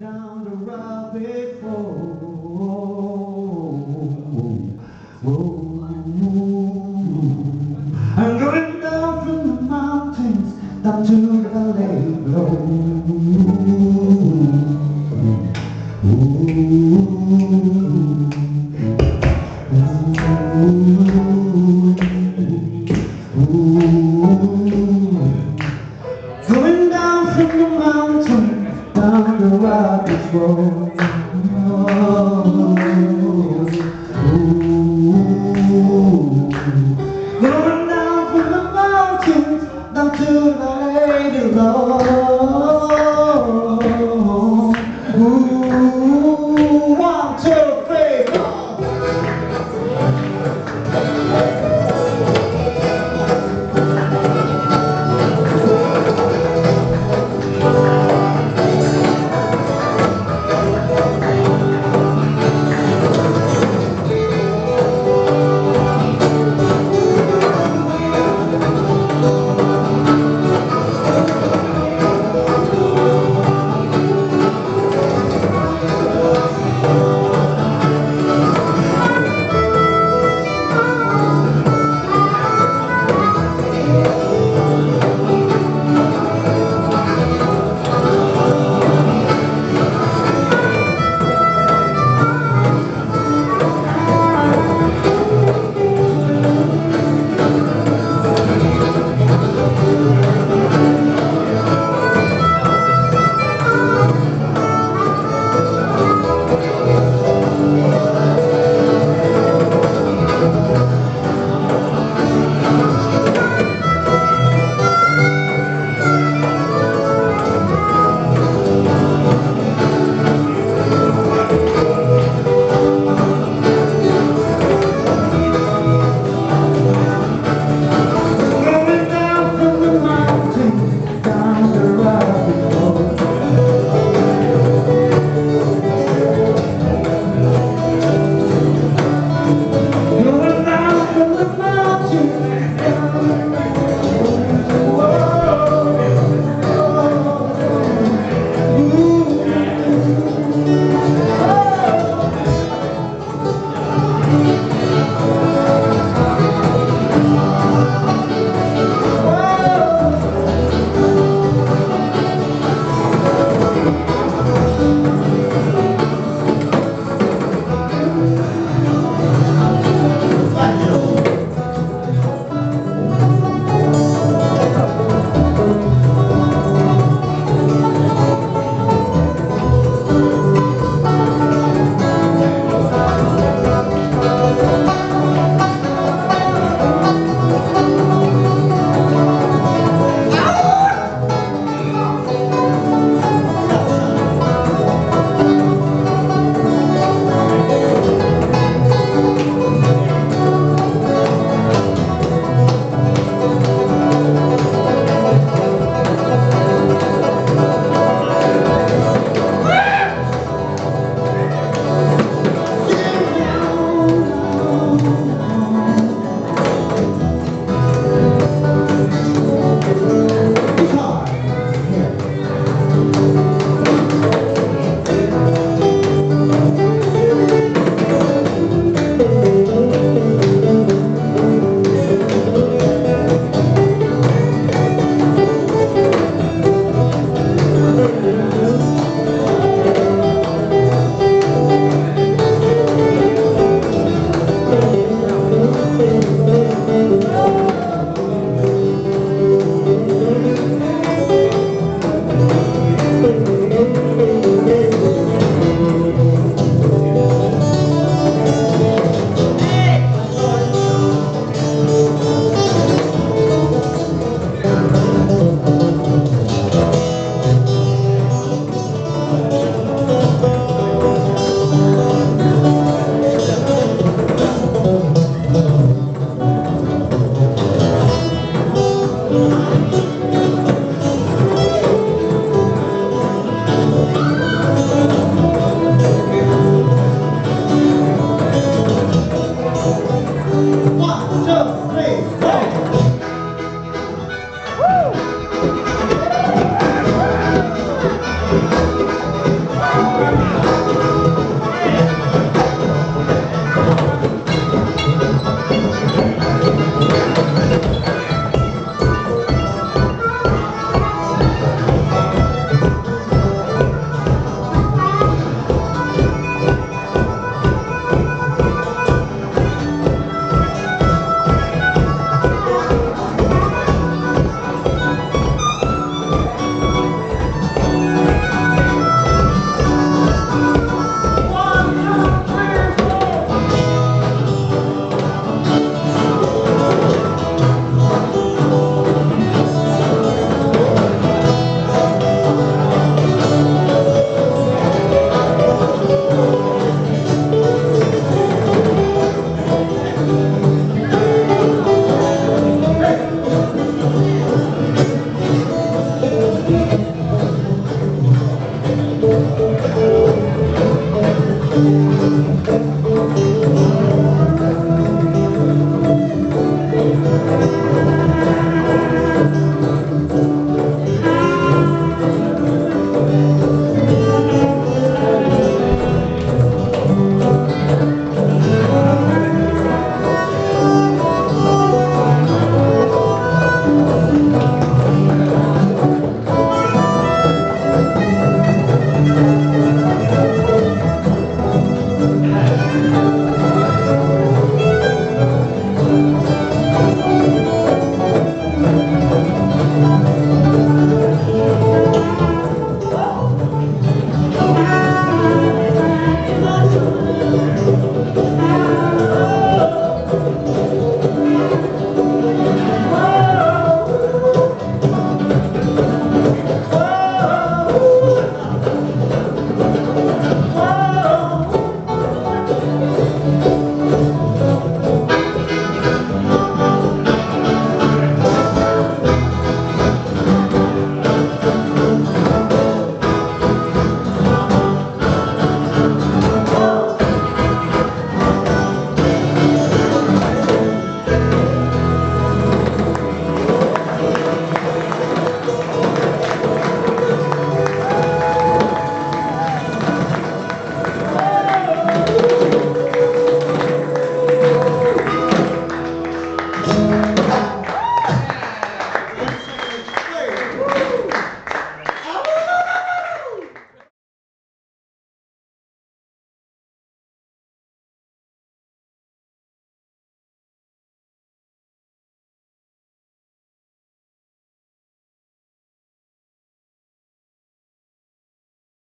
down the rabbit hole. I'm going down from the mountains down to the lake below. Going